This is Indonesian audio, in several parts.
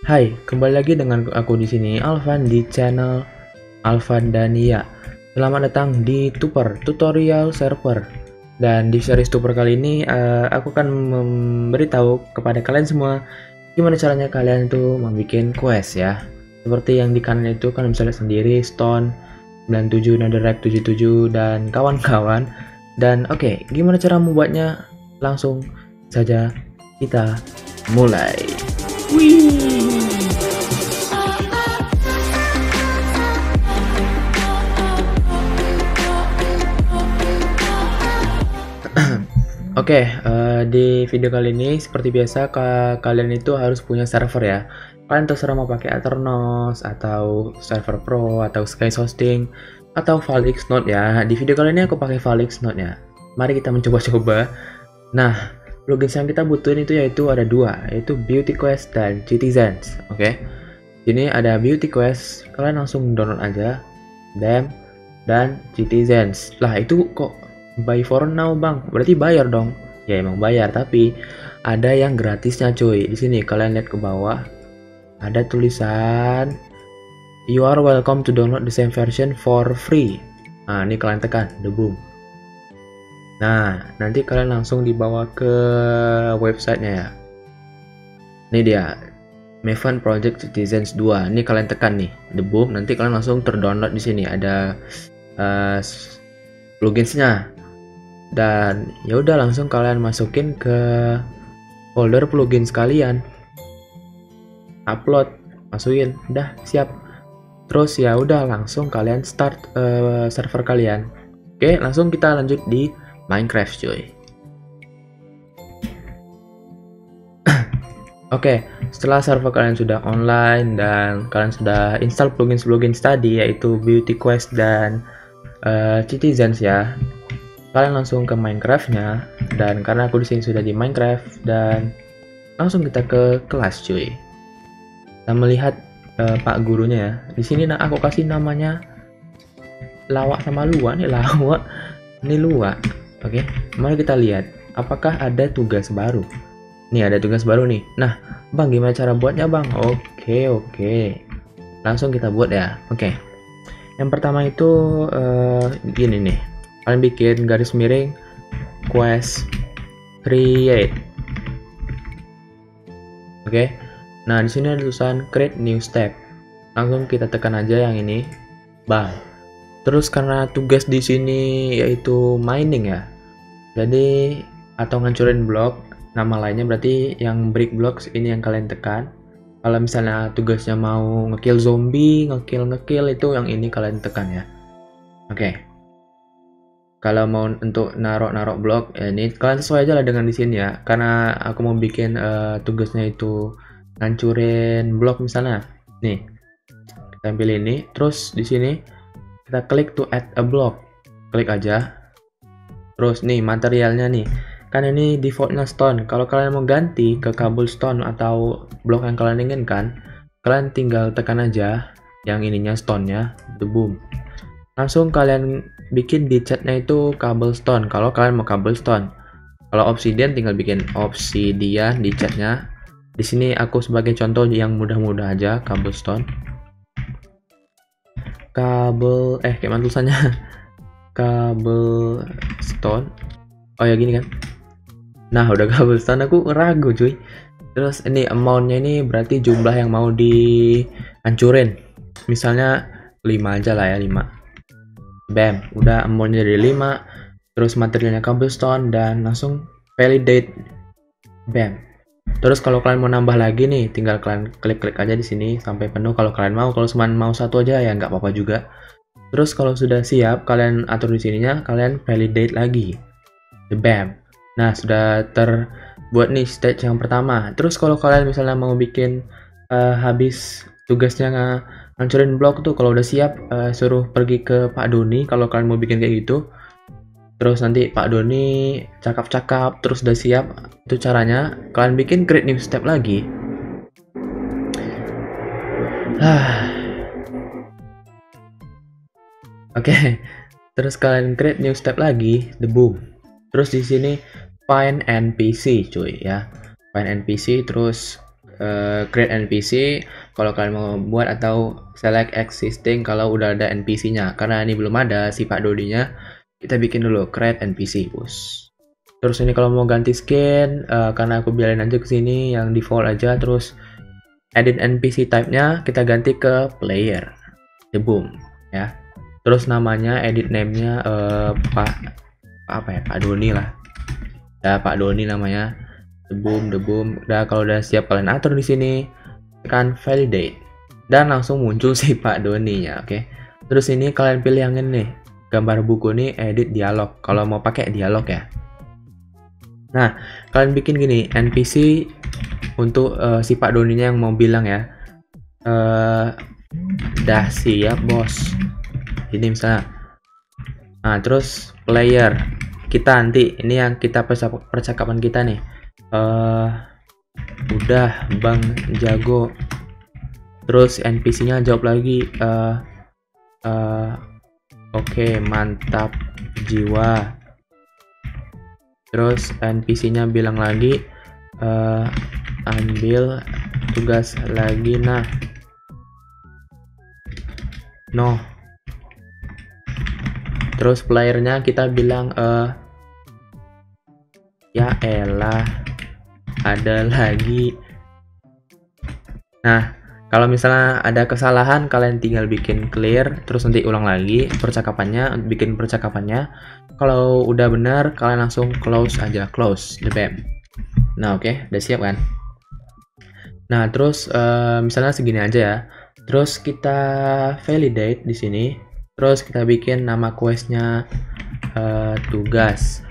Hai, kembali lagi dengan aku di sini Alvan di channel Alvan Dania. Selamat datang di Tuper Tutorial Server. Dan di series Tuper kali ini uh, aku akan memberitahu kepada kalian semua gimana caranya kalian itu membuat quest ya. Seperti yang di kanan itu kalian bisa lihat sendiri Stone 97, Netherrack 77 dan kawan-kawan. Dan oke, okay, gimana cara membuatnya? Langsung saja kita mulai. Wih. Oke, okay, uh, eh, di video kali ini seperti biasa ka kalian itu harus punya server ya. Kalian terserah mau pakai Aternos atau server Pro atau Sky Hosting atau Valix Node ya. Di video kali ini aku pakai Valix Node ya. Mari kita mencoba-coba. Nah, plugins yang kita butuhin itu yaitu ada dua, yaitu Beauty Quest dan Citizens. Oke. Okay? Sini ada Beauty Quest, kalian langsung download aja. Dem dan Citizens. Lah itu kok buy for now bang. Berarti bayar dong. Ya emang bayar tapi ada yang gratisnya cuy. Di sini kalian lihat ke bawah. Ada tulisan you are welcome to download the same version for free. Nah ini kalian tekan the boom nah nanti kalian langsung dibawa ke websitenya ya. Ini dia Maven Project Citizens 2 ini kalian tekan nih the boom nanti kalian langsung terdownload di sini. Ada uh, pluginsnya dan ya udah langsung kalian masukin ke folder plugin sekalian. Upload masukin udah siap. Terus ya udah langsung kalian start uh, server kalian. Oke langsung kita lanjut di Minecraft cuy. Oke, setelah server kalian sudah online dan kalian sudah install plugin-plugin tadi yaitu Beauty Quest dan uh, Citizens ya kalian langsung ke Minecraftnya dan karena aku di sini sudah di Minecraft dan langsung kita ke kelas cuy. Kita melihat uh, pak gurunya ya. Di sini nah aku kasih namanya lawak sama luak nih lawak ini luak oke okay? mari kita lihat apakah ada tugas baru? Nih ada tugas baru nih. Nah bang gimana cara buatnya bang? Oke okay, oke. Okay. langsung kita buat ya. Oke. Okay. yang pertama itu uh, gini nih kalian bikin garis miring quest create oke okay? nah di sini ada tulisan create new step. Langsung kita tekan aja yang ini. Bang. Terus karena tugas di sini yaitu mining ya jadi atau ngancurin blok nama lainnya berarti yang brick blocks ini yang kalian tekan. Kalau misalnya tugasnya mau ngekill zombie ngekill ngekill itu yang ini kalian tekan ya. Oke. okay kalau mau untuk narok-narok blok ya ini kalian sesuai aja lah dengan di sini ya. Karena aku mau bikin uh, tugasnya itu ngancurin blok misalnya. Nih kita pilih ini terus di sini kita klik to add a block klik aja. Terus nih materialnya nih. Kan ini defaultnya stone. Kalau kalian mau ganti ke cobblestone atau blok yang kalian inginkan kalian tinggal tekan aja yang ininya stone nya the boom langsung kalian bikin di chatnya itu cobblestone. Kalau kalian mau cobblestone. Kalau obsidian tinggal bikin obsidian di chatnya. Di sini aku sebagai contoh yang mudah-mudah aja cobblestone. Kabel eh kayak mana tulisannya? Cobblestone. Oh ya gini kan. Nah udah cobblestone aku ragu cuy. Terus ini amountnya ini berarti jumlah yang mau dihancurin. Misalnya 5 aja lah ya 5 bam udah amountnya dari 5 terus materialnya cobblestone dan langsung validate. Bam. Terus kalau kalian mau nambah lagi nih tinggal kalian klik-klik aja di sini sampai penuh. Kalau kalian mau kalau cuma mau satu aja ya nggak apa-apa juga. Terus kalau sudah siap kalian atur di sininya kalian validate lagi. The bam. Nah sudah terbuat nih stage yang pertama. Terus kalau kalian misalnya mau bikin uh, habis tugasnya hancurin blok tuh kalau udah siap uh, suruh pergi ke Pak Doni kalau kalian mau bikin kayak gitu terus nanti Pak Doni cakap-cakap terus udah siap itu caranya kalian bikin create new step lagi Oke, okay. terus kalian create new step lagi, the boom. Terus di sini find NPC, cuy ya. Find NPC, terus uh, create NPC kalau kalian mau buat atau select existing kalau udah ada NPC-nya. Karena ini belum ada si Pak Dodi-nya, kita bikin dulu create NPC, bos. Terus ini kalau mau ganti skin, uh, karena aku biarin aja ke sini yang default aja, terus edit NPC type-nya kita ganti ke player. The boom, ya. Terus namanya edit name-nya uh, Pak apa ya Pak Doni lah. Ya Pak Doni namanya. The boom, the boom. Udah kalau udah siap kalian atur di sini, tekan validate dan langsung muncul si Pak Doni ya, oke. Okay? Terus ini kalian pilih yang ini gambar buku nih edit dialog. Kalau mau pakai dialog ya. Nah, kalian bikin gini, NPC untuk uh, si Pak Doninya yang mau bilang ya. Uh, dah siap, bos. Ini misalnya. Nah, terus player. Kita nanti ini yang kita percakapan kita nih. Uh, udah Bang Jago. Terus NPC-nya jawab lagi uh, uh, oke, okay, mantap jiwa. Terus NPC-nya bilang lagi uh, ambil tugas lagi nah. No terus playernya kita bilang uh, ya elah ada lagi. Nah kalau misalnya ada kesalahan kalian tinggal bikin clear terus nanti ulang lagi percakapannya bikin percakapannya. Kalau udah benar kalian langsung close aja close the bam nah oke okay, udah siap kan? Nah terus uh, misalnya segini aja ya. Terus kita validate di sini. Terus kita bikin nama questnya uh, tugas.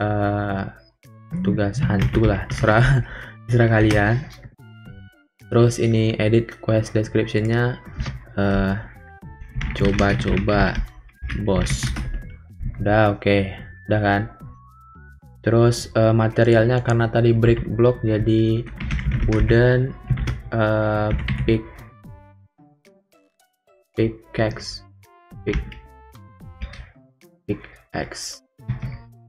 Uh, tugas hantu lah terserah terserah kalian. Terus ini edit quest descriptionnya uh, coba-coba bos. Udah oke. Okay. udah kan? Terus uh, materialnya karena tadi brick block jadi wooden uh, pick pickaxe pick pickaxe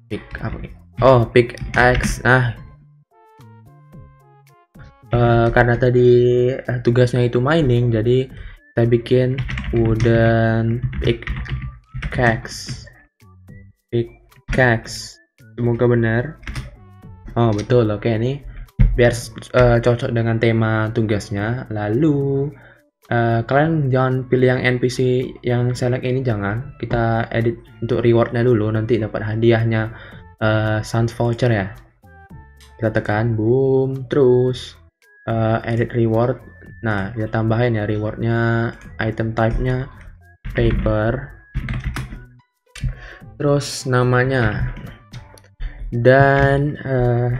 pick apa oh pickaxe nah uh, karena tadi uh, tugasnya itu mining jadi kita bikin wooden pickaxe pickaxe semoga benar. Oh betul. Oke okay, ini biar uh, cocok dengan tema tugasnya. Lalu uh, kalian jangan pilih yang NPC yang select ini jangan. Kita edit untuk rewardnya dulu nanti dapat hadiahnya uh, sound voucher ya? Kita tekan boom terus uh, edit reward. Nah kita tambahin ya rewardnya item type nya paper. Terus namanya. Dan uh,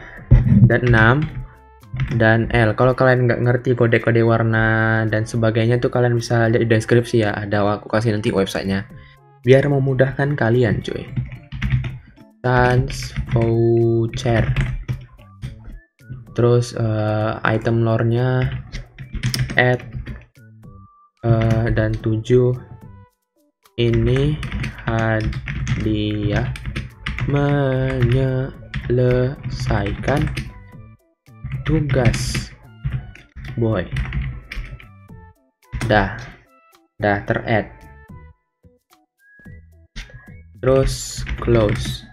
dan 6 dan L. Kalau kalian nggak ngerti kode-kode warna dan sebagainya tuh kalian bisa lihat di deskripsi ya. Ada aku kasih nanti websitenya. Biar memudahkan kalian cuy sans voucher. Terus uh, item lore-nya add uh, dan 7 ini hadiah menyelesaikan tugas boy. Dah dah ter-add. Terus close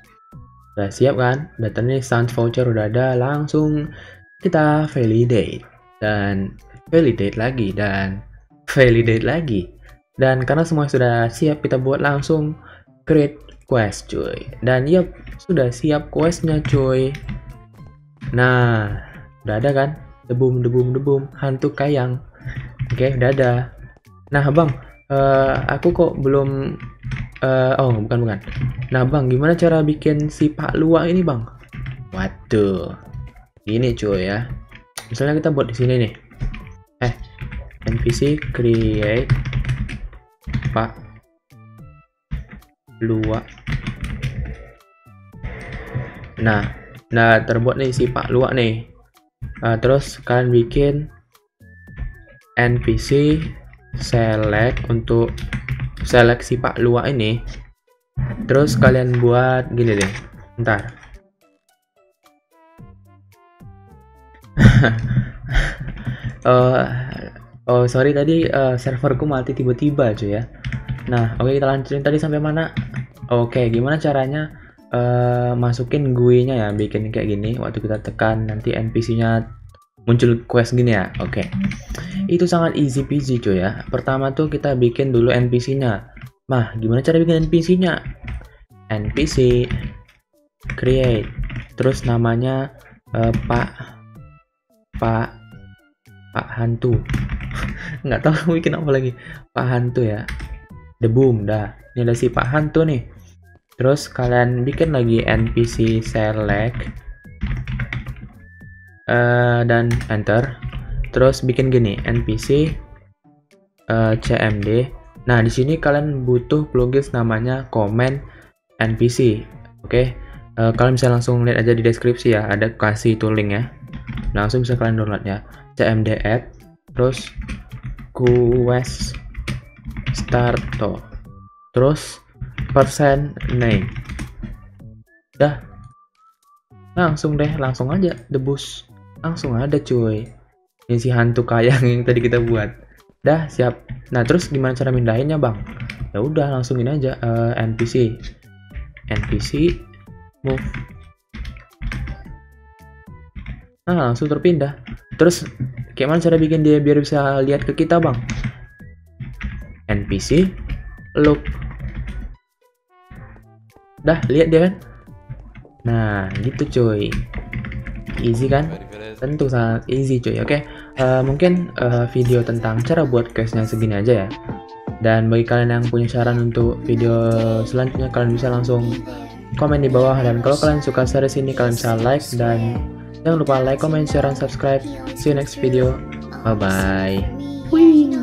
Udah siap kan? Data nih sound voucher udah ada, langsung kita validate dan validate lagi dan validate lagi. Dan karena semua sudah siap, kita buat langsung create quest cuy. Dan yep, sudah siap questnya cuy. Nah, udah ada kan? Debum, debum, debum, hantu kayang. Oke, udah ada. Nah, bang, uh, aku kok belum uh, oh bukan bukan. Nah bang gimana cara bikin si Pak Lua ini bang? Waduh. Gini cuy ya. Misalnya kita buat di sini nih. Eh npc create Pak Lua. Nah nah terbuat nih si Pak Lua nih. Uh, terus kalian bikin npc select untuk seleksi Pak Lua ini terus kalian buat gini deh ntar. Uh, oh sorry tadi uh, serverku mati tiba-tiba cuy ya. Nah oke okay, kita lanjutin tadi sampai mana? Oke okay, gimana caranya uh, masukin GUI nya ya bikin kayak gini waktu kita tekan nanti NPC nya muncul quest gini ya? Oke. Okay. itu sangat easy peasy cuy ya. Pertama tuh kita bikin dulu NPC nya nah gimana cara bikin NPC nya NPC create. Terus namanya uh, Pak Pak Pak Hantu. Nggak tahu bikin apa lagi. Pak Hantu ya. The Boom dah. Ini ada si Pak Hantu nih. Terus kalian bikin lagi NPC select uh, dan enter. Terus bikin gini NPC uh, eh, CMD nah di sini kalian butuh plugin namanya comment NPC oke? Okay? uh, kalian bisa langsung lihat aja di deskripsi ya ada kasih itu link ya langsung bisa kalian download ya. Cmd add terus quest starto. Terus persen name. Dah. Langsung deh langsung aja debus langsung ada cuy. Ini si hantu kayang yang tadi kita buat. Dah siap. Nah terus gimana cara mindahinnya bang? Ya udah langsung ini aja uh, npc npc move. Nah langsung terpindah. Terus gimana cara bikin dia biar bisa lihat ke kita bang? NPC look dah lihat dia kan? Nah gitu cuy easy kan tentu sangat easy cuy oke okay? uh, eh, mungkin uh, video tentang cara buat questnya segini aja ya dan bagi kalian yang punya saran untuk video selanjutnya kalian bisa langsung komen di bawah dan kalau kalian suka series ini kalian bisa like dan jangan lupa like, comment, share, dan subscribe. See you next video. Bye bye.